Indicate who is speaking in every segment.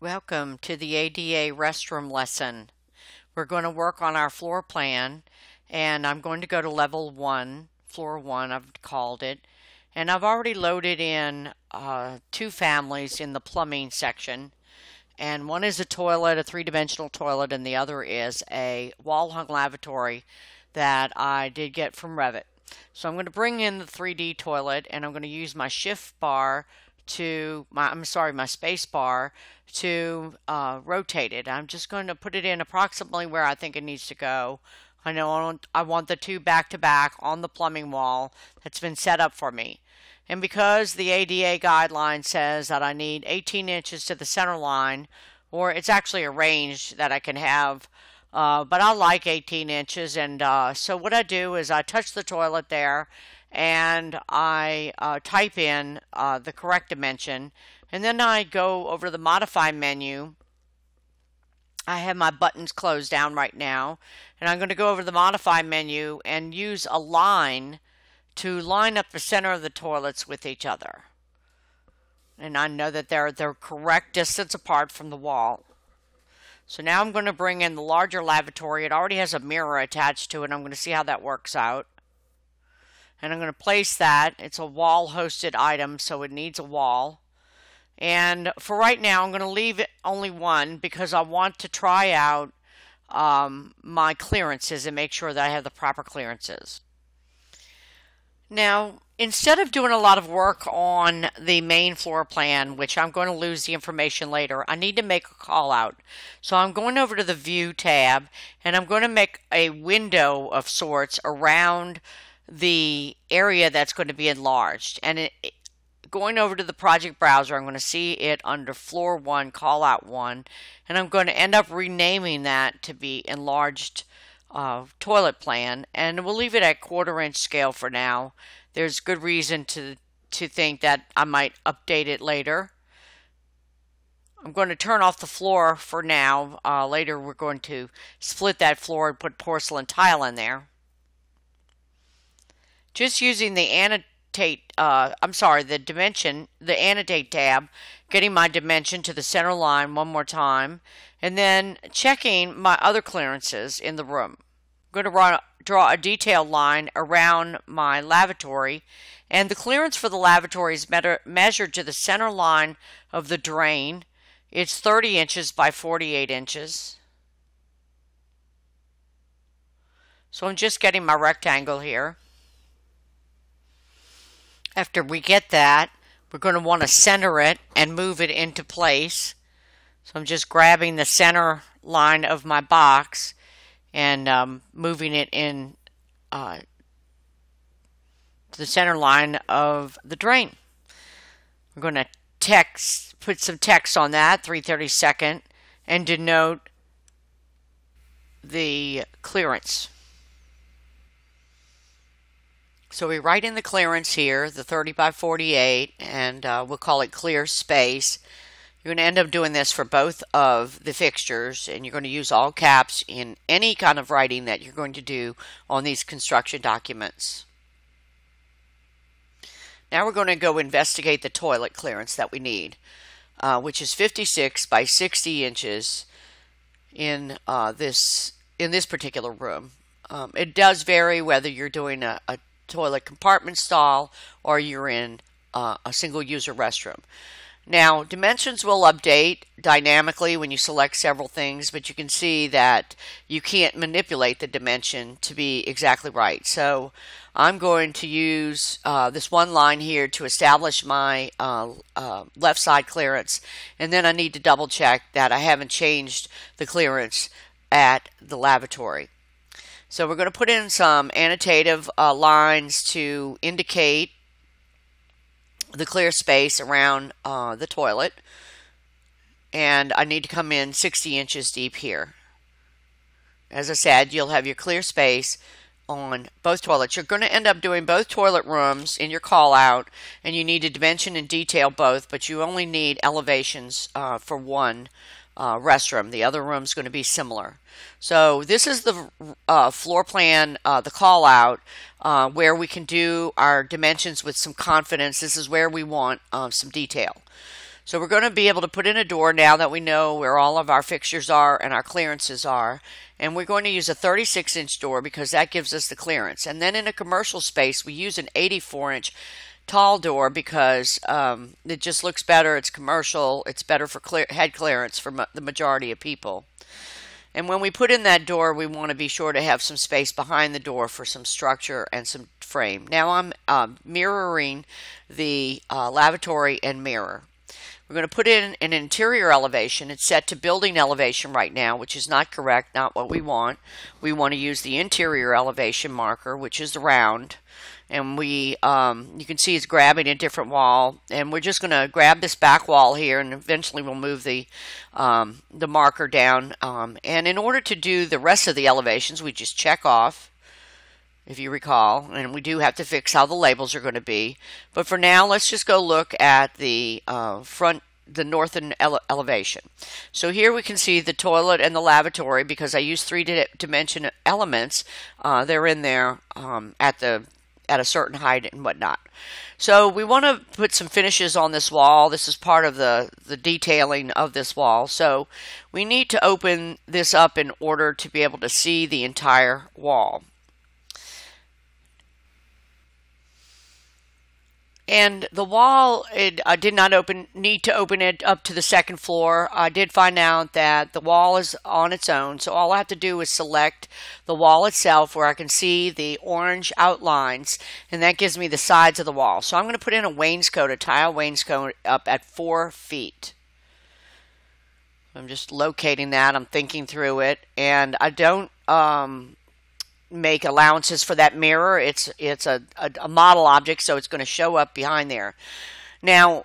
Speaker 1: Welcome to the ADA restroom lesson. We're going to work on our floor plan and I'm going to go to level one, floor one I've called it. And I've already loaded in uh, two families in the plumbing section. And one is a toilet, a three-dimensional toilet, and the other is a wall-hung lavatory that I did get from Revit. So I'm going to bring in the 3D toilet and I'm going to use my shift bar to my I'm sorry my space bar to uh, rotate it. I'm just going to put it in approximately where I think it needs to go. I know I want, I want the two back to back on the plumbing wall that's been set up for me. And because the ADA guideline says that I need 18 inches to the center line, or it's actually arranged that I can have, uh, but I like 18 inches. And uh, so what I do is I touch the toilet there and I uh, type in uh, the correct dimension and then I go over to the modify menu. I have my buttons closed down right now and I'm going to go over the modify menu and use Align to line up the center of the toilets with each other. And I know that they're the correct distance apart from the wall. So now I'm going to bring in the larger lavatory. It already has a mirror attached to it. I'm going to see how that works out and I'm going to place that. It's a wall hosted item, so it needs a wall. And for right now, I'm going to leave it only one because I want to try out um, my clearances and make sure that I have the proper clearances. Now, instead of doing a lot of work on the main floor plan, which I'm going to lose the information later, I need to make a call out. So I'm going over to the View tab and I'm going to make a window of sorts around the area that's going to be enlarged. And it, going over to the project browser, I'm going to see it under floor one, call out one, and I'm going to end up renaming that to be enlarged uh, toilet plan. And we'll leave it at quarter inch scale for now. There's good reason to, to think that I might update it later. I'm going to turn off the floor for now. Uh, later, we're going to split that floor and put porcelain tile in there just using the annotate, uh, I'm sorry, the dimension, the annotate tab, getting my dimension to the center line one more time, and then checking my other clearances in the room. I'm going to run, draw a detail line around my lavatory, and the clearance for the lavatory is measured to the center line of the drain. It's 30 inches by 48 inches. So I'm just getting my rectangle here. After we get that, we're going to want to center it and move it into place. So I'm just grabbing the center line of my box and um, moving it in uh, to the center line of the drain. We're going to text, put some text on that, 332nd, and denote the clearance. So we write in the clearance here, the 30 by 48, and uh, we'll call it clear space. You're going to end up doing this for both of the fixtures, and you're going to use all caps in any kind of writing that you're going to do on these construction documents. Now we're going to go investigate the toilet clearance that we need, uh, which is 56 by 60 inches in uh, this in this particular room. Um, it does vary whether you're doing a, a toilet compartment stall or you're in uh, a single user restroom. Now, dimensions will update dynamically when you select several things, but you can see that you can't manipulate the dimension to be exactly right. So I'm going to use uh, this one line here to establish my uh, uh, left side clearance, and then I need to double check that I haven't changed the clearance at the lavatory. So we're going to put in some annotative uh, lines to indicate the clear space around uh, the toilet. And I need to come in 60 inches deep here. As I said, you'll have your clear space on both toilets. You're going to end up doing both toilet rooms in your call out, and you need to dimension and detail both, but you only need elevations uh, for one uh, restroom. The other room is going to be similar. So this is the uh, floor plan, uh, the call out, uh, where we can do our dimensions with some confidence. This is where we want uh, some detail. So we're going to be able to put in a door now that we know where all of our fixtures are and our clearances are. And we're going to use a 36 inch door because that gives us the clearance. And then in a commercial space, we use an 84 inch tall door because um, it just looks better. It's commercial. It's better for clear, head clearance for the majority of people. And when we put in that door, we want to be sure to have some space behind the door for some structure and some frame. Now I'm um, mirroring the uh, lavatory and mirror. We're going to put in an interior elevation. It's set to building elevation right now, which is not correct, not what we want. We want to use the interior elevation marker, which is the round. And we, um, you can see it's grabbing a different wall. And we're just going to grab this back wall here, and eventually we'll move the, um, the marker down. Um, and in order to do the rest of the elevations, we just check off if you recall, and we do have to fix how the labels are going to be. But for now, let's just go look at the uh, front, the northern ele elevation. So here we can see the toilet and the lavatory because I use three dimension elements. Uh, they're in there um, at the at a certain height and whatnot. So we want to put some finishes on this wall. This is part of the, the detailing of this wall. So we need to open this up in order to be able to see the entire wall. And the wall it, I did not open need to open it up to the second floor. I did find out that the wall is on its own. So all I have to do is select the wall itself where I can see the orange outlines and that gives me the sides of the wall. So I'm going to put in a wainscot a tile wainscot up at four feet. I'm just locating that. I'm thinking through it. And I don't um, make allowances for that mirror. It's it's a, a, a model object, so it's going to show up behind there. Now,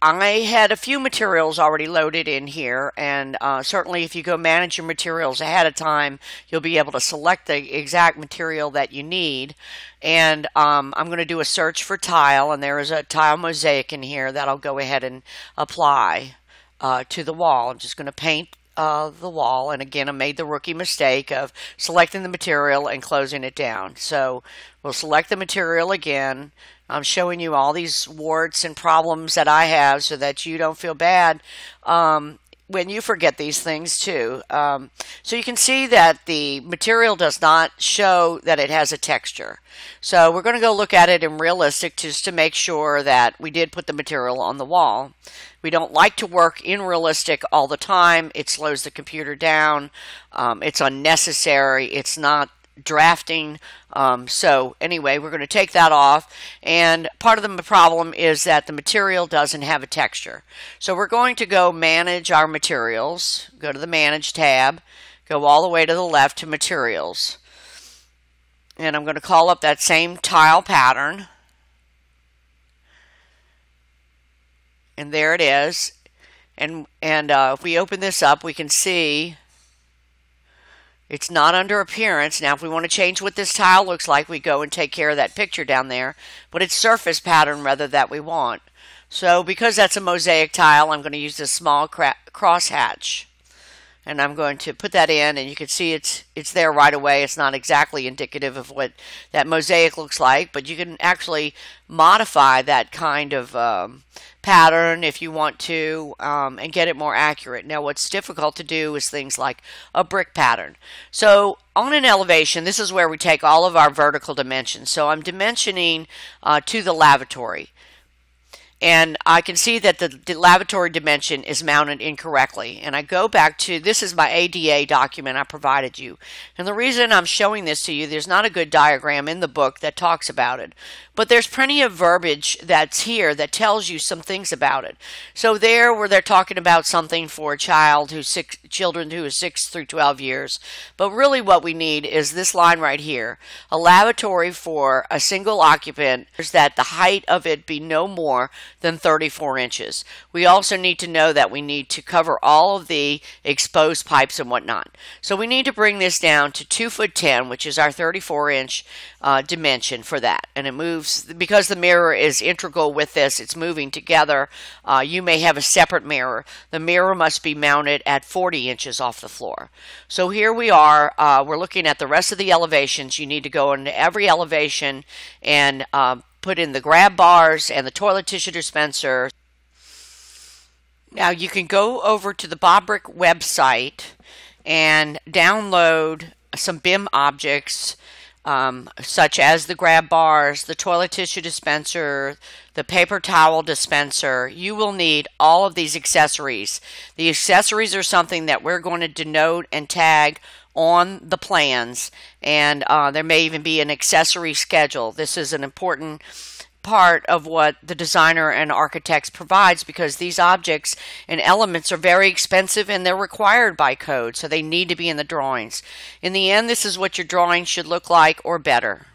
Speaker 1: I had a few materials already loaded in here, and uh, certainly if you go manage your materials ahead of time, you'll be able to select the exact material that you need. And um, I'm going to do a search for tile, and there is a tile mosaic in here that I'll go ahead and apply uh, to the wall. I'm just going to paint uh, the wall. And again, I made the rookie mistake of selecting the material and closing it down. So we'll select the material again. I'm showing you all these warts and problems that I have so that you don't feel bad um, when you forget these things too. Um, so you can see that the material does not show that it has a texture. So we're going to go look at it in realistic just to make sure that we did put the material on the wall. We don't like to work in realistic all the time. It slows the computer down. Um, it's unnecessary. It's not drafting. Um, so anyway, we're going to take that off. And part of the problem is that the material doesn't have a texture. So we're going to go manage our materials. Go to the manage tab. Go all the way to the left to materials. And I'm going to call up that same tile pattern. and there it is. And, and uh, if we open this up, we can see it's not under appearance. Now, if we want to change what this tile looks like, we go and take care of that picture down there. But it's surface pattern rather that we want. So because that's a mosaic tile, I'm going to use this small crosshatch and I'm going to put that in and you can see it's it's there right away. It's not exactly indicative of what that mosaic looks like but you can actually modify that kind of um, pattern if you want to um, and get it more accurate. Now what's difficult to do is things like a brick pattern. So on an elevation this is where we take all of our vertical dimensions. So I'm dimensioning uh, to the lavatory and I can see that the, the, lavatory dimension is mounted incorrectly. And I go back to, this is my ADA document I provided you. And the reason I'm showing this to you, there's not a good diagram in the book that talks about it. But there's plenty of verbiage that's here that tells you some things about it. So there where they're talking about something for a child who's six, children who is 6 through 12 years. But really what we need is this line right here. A lavatory for a single occupant is that the height of it be no more than 34 inches. We also need to know that we need to cover all of the exposed pipes and whatnot. So we need to bring this down to 2 foot 10, which is our 34 inch uh, dimension for that. And it moves, because the mirror is integral with this, it's moving together. Uh, you may have a separate mirror. The mirror must be mounted at 40 inches off the floor. So here we are. Uh, we're looking at the rest of the elevations. You need to go into every elevation and um, put in the grab bars and the toilet tissue dispenser. Now you can go over to the Bobrick website and download some BIM objects um, such as the grab bars, the toilet tissue dispenser, the paper towel dispenser. You will need all of these accessories. The accessories are something that we're going to denote and tag on the plans, and uh, there may even be an accessory schedule. This is an important part of what the designer and architects provides because these objects and elements are very expensive and they're required by code so they need to be in the drawings. In the end this is what your drawing should look like or better